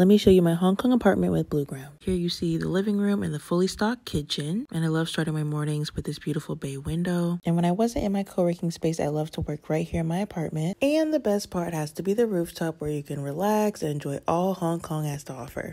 Let me show you my Hong Kong apartment with Blueground. Here you see the living room and the fully stocked kitchen. And I love starting my mornings with this beautiful bay window. And when I wasn't in my co-working space, I love to work right here in my apartment. And the best part has to be the rooftop where you can relax and enjoy all Hong Kong has to offer.